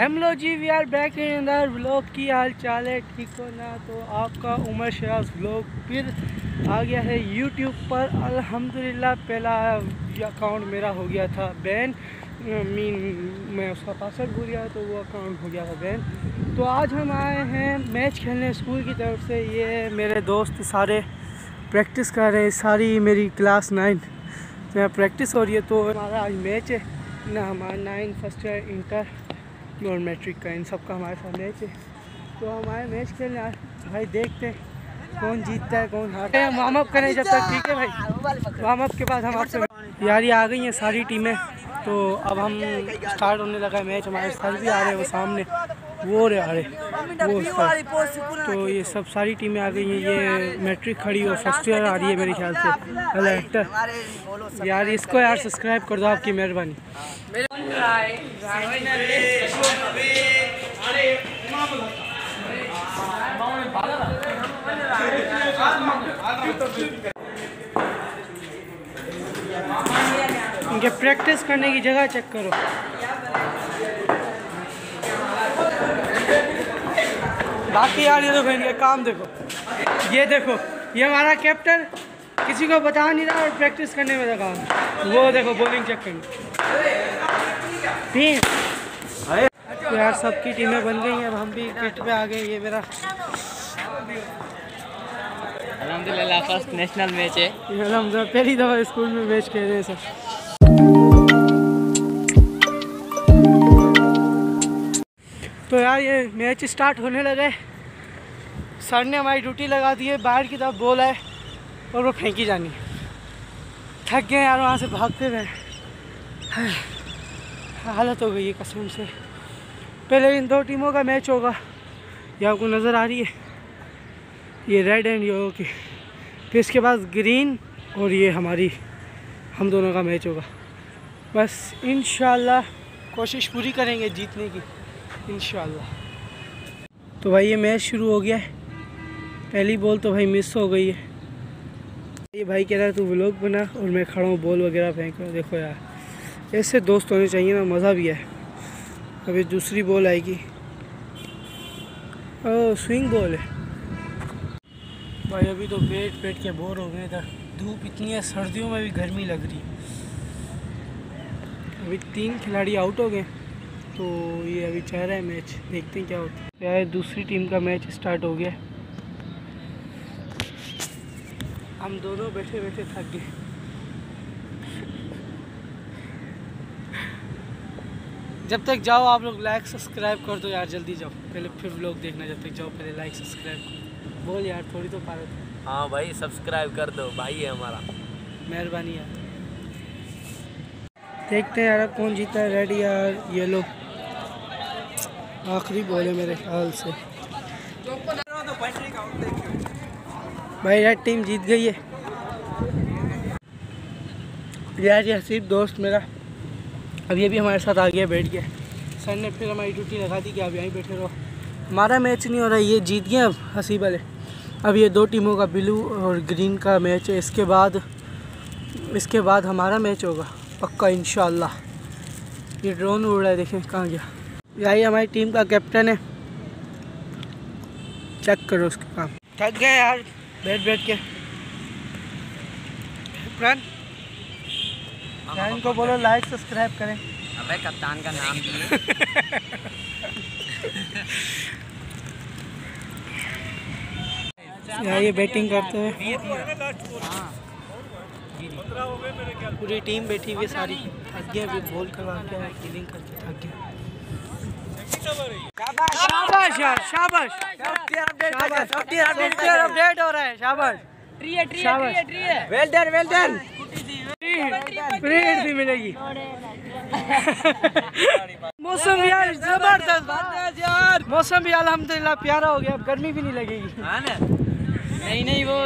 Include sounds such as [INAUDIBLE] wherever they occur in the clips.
Hello ji we are back in the vlog की हाल चाल है, ठीक हो ना? तो आपका उमर शराज व्लॉग फिर आ गया है यूट्यूब पर। अल्हम्दुलिल्लाह, पहला अकाउंट मेरा हो गया था बैन मीन, मैं उसका पासवर्ड भूल गया तो वो अकाउंट हो गया था बैन तो आज हम आए हैं मैच खेलने स्कूल की तरफ़ से। ये मेरे दोस्त सारे। प्रैक्टिस कर रहे हैं सारी मेरी क्लास नाइन प्रैक्टिस हो रही है तो हमारा आज मैच है। ना, हमारा नाइन फ़र्स्ट ईयर इंटर और मैट्रिक का, इन सब का हमारे साथ मैच है। तो हमारे मैच खेलने भाई देखते हैं कौन जीतता है, कौन हारता है। वार्म अप करें जब तक, ठीक है भाई? वार्म अप के बाद हम आपसे यार आ गई हैं सारी टीमें। तो अब हम स्टार्ट होने लगा है मैच हमारे सर भी आ रहे हैं, वो सामने। वो रहे आ रहे वो तो ये सब सारी टीमें आ गई हैं। ये मैट्रिक खड़ी और फ़र्स्ट ईयर आ रही है मेरे ख्याल से। हेलो एक्टर यार, इसको यार सब्सक्राइब कर दो आपकी मेहरबानी। इनके प्रैक्टिस करने की जगह चेक करो। बाकी यार, ये देखो इनके काम देखो। ये देखो, ये हमारा कैप्टन किसी को बता नहीं रहा और प्रैक्टिस करने में लगा। वो देखो बॉलिंग चेक टीम तो यार सबकी टीमें बन गई हैं अब हम भी क्रिकेट पे आ गए ये मेरा। अलहमदिल्ला फ़र्स्ट नेशनल मैच है। जब पहली दफ़ा स्कूल में मैच खेल रहे हैं सब। तो यार ये मैच स्टार्ट होने लगे सर ने हमारी ड्यूटी लगा दी है बाहर की तरफ़ बॉल है और वो फेंकी जानी। है थक गए यार वहाँ से भागते हुए। हालत हो गई है कसम से। पहले इन दो टीमों का मैच होगा। ये आपको नज़र आ रही है। ये रेड एंड येलो की। फिर इसके बाद ग्रीन और ये हमारी, हम दोनों का मैच होगा। बस इन कोशिश पूरी करेंगे जीतने की। इन तो भाई ये मैच शुरू हो गया है। पहली बॉल तो भाई मिस हो गई है। ये भाई कह रहा है, तू व्लॉग बना और मैं खड़ा हूँ बॉल वगैरह फेंक रहा देखो यार, ऐसे दोस्त होने चाहिए ना, मज़ा भी है। अभी दूसरी बॉल आएगी। ओ स्विंग बॉल है। भाई, अभी तो बैठ बैठ के बोर हो गए इधर। धूप इतनी है, सर्दियों में भी गर्मी लग रही है। अभी तीन खिलाड़ी आउट हो गए। तो ये अभी चल रहा है मैच देखते हैं क्या होता है। यार, दूसरी टीम का मैच स्टार्ट हो गया। हम दोनों बैठे बैठे थक गए। जब तक जाओ आप लोग लाइक सब्सक्राइब कर दो यार जल्दी जाओ। पहले फिर व्लॉग देखना जब तक जाओ पहले लाइक सब्सक्राइब कर। बोल यार थोड़ी तो पारत हाँ भाई सब्सक्राइब कर दो भाई है हमारा। मेहरबानी यार। देखते हैं यार कौन जीता है। रेड या येलो आखिरी बॉल है मेरे ख्याल से। भाई रेड टीम जीत गई है। यार ये हसीब दोस्त मेरा। अब ये भी हमारे साथ आ गया बैठ गया सर ने फिर हमारी ड्यूटी लगा दी कि आप यहीं बैठे रहो। हमारा मैच नहीं हो रहा, ये जीत गए अब हसीब वाले। अब ये दो टीमों का ब्लू और ग्रीन का मैच है, इसके बाद इसके बाद हमारा मैच होगा, पक्का इन ये ड्रोन उड़ रहा है, देखें कहाँ गया। यही हमारी टीम का कैप्टन है। चेक करो उसका काम। थक गए यार बैठ बैठ के फ्रेंड इनको बोलो लाइक सब्सक्राइब करें। अबे कप्तान का नाम [LAUGHS] यहाँ ये बैटिंग करते हैं। पूरी टीम बैठी हुई है सारी। थक गए अभी बॉल करवा के कीलिंग करके थक गए शाबाश यार शाबाश। अपडेट हो रहा है शाबाश। शाबाश। Well done well done plate भी मिलेगी। मौसम यार ज़बरदस्त यार। मौसम भी अल्हम्दुलिल्लाह प्यारा हो गया अब गर्मी भी नहीं लगेगी। हाँ नहीं नहीं वो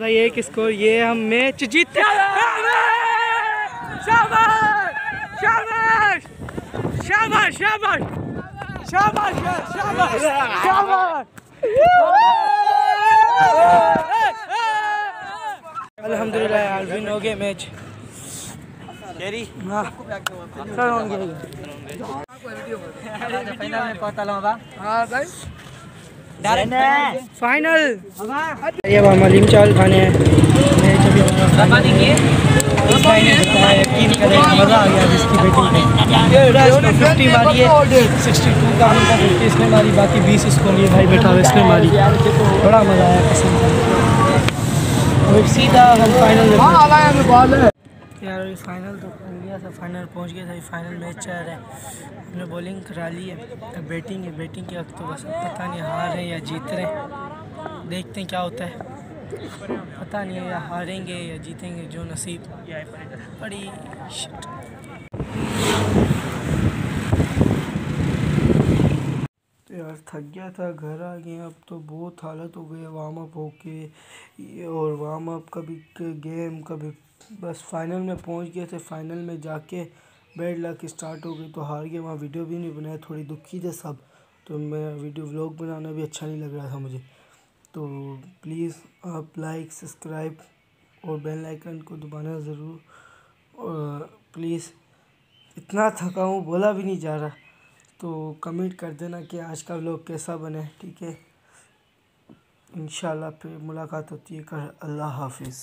भाई एक स्कोर ये हम मैच जीते शाबाश! शाबाश! शाबाश! शाबाश! शाबाश शाबाश! शाबाश! अल्हम्दुलिल्लाह यार विन हो गए मैच तेरी हाँ। सर गया फाइनल ये अब हम अलीम चावल खाने हैं। मैं यकीन करें मज़ा आ गया जिसकी बेटी फिफ्टी मारी है। सिक्सटी टू का फिफ्टी इसने मारी बाकी बीस इसको लिए। भाई बैठा हुआ इसने मारी। बड़ा मज़ा आया कसम और सीधा हम फाइनल यार, ये फाइनल तो लिया था फाइनल पहुँच गया था, ये फाइनल मैच चल रहा है। हमने बॉलिंग करा ली है, अब बैटिंग है बैटिंग के वक्त तो बस पता नहीं हार रहे या जीत रहे देखते हैं क्या होता है। पता नहीं या हारेंगे या जीतेंगे, जो नसीब। बड़ी तो यार, थक गया था, घर आ गए, अब तो बहुत हालत हो गई वार्म अप होके। और वार्म अप कभी गेम कभी बस फाइनल में पहुँच गए थे। फाइनल में जाके बैड लक स्टार्ट हो गई। तो हार गए। वहाँ वीडियो भी नहीं बनाया। थोड़ी दुखी थे सब। तो मैं वीडियो व्लॉग बनाना भी अच्छा नहीं लग रहा था मुझे। तो प्लीज़ आप लाइक सब्सक्राइब और बेल आइकन को दबाना ज़रूर। प्लीज़ इतना थका हूँ, बोला भी नहीं जा रहा। तो कमेंट कर देना कि आज का व्लॉग कैसा बने ठीक है? इंशाल्लाह फिर मुलाकात होती है। कर अल्लाह हाफिज़।